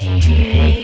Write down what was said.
Hey.